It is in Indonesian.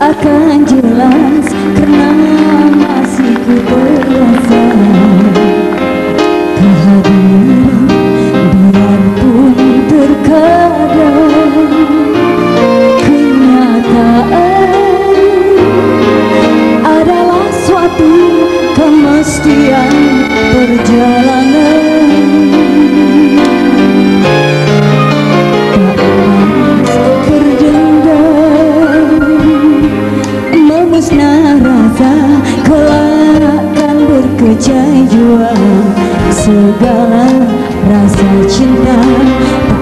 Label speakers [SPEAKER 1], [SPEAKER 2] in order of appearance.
[SPEAKER 1] akan jelas karena jua Segala rasa cinta